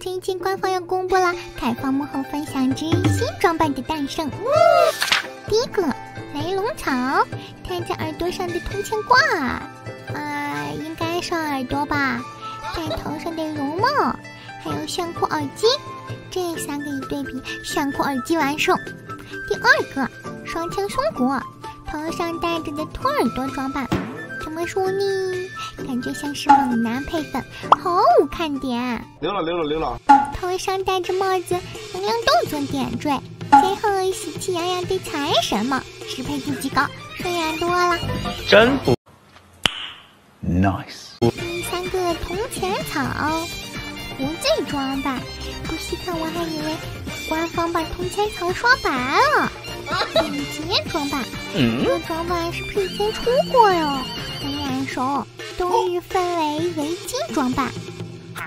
最近官方要公布了开放幕后分享之新装扮的诞生。第一个，雷龙草，戴在耳朵上的铜钱挂，啊，应该是耳朵吧。戴头上的绒帽，还有炫酷耳机，这三个一对比，炫酷耳机完胜。第二个，双枪松果，头上戴着的兔耳朵装扮，么说呢？感觉像是猛男配粉，毫无看点。溜了溜了溜了。头上戴着帽子，能用动作点缀。最后喜气洋洋的财神帽，适配度极高，顺眼多了。真不，nice。第三个铜钱草，胡子装扮。不细看我还以为官方把铜钱草刷白了。领结装扮，这个装扮是不是以前出过哟？很眼熟。冬日氛围围巾装扮，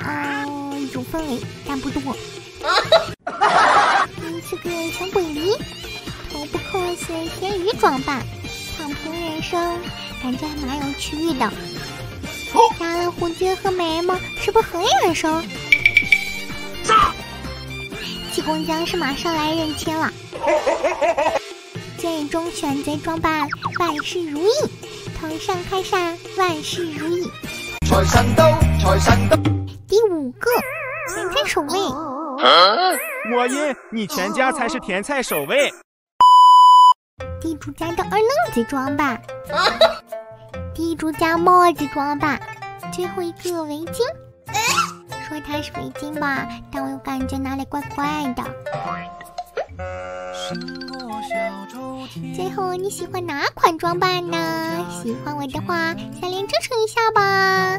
哦，有氛围，但不多。第四个小鬼梨，头部 cos 咸鱼装扮，躺平人生，感觉还蛮有趣的。加了胡须和眉毛，是不是很眼熟？七公僵尸马上来认亲了。最终选择装扮，万事如意，头上开扇，万事如意。财神到，财神到。第五个，甜菜守卫。我晕，你全家才是甜菜守卫。地主家的二愣子装吧，地主家帽子装吧，最后一个围巾。说它是围巾吧，但我又感觉哪里怪怪的。最后你喜欢哪款装扮呢？喜欢我的话，下链支持一下吧。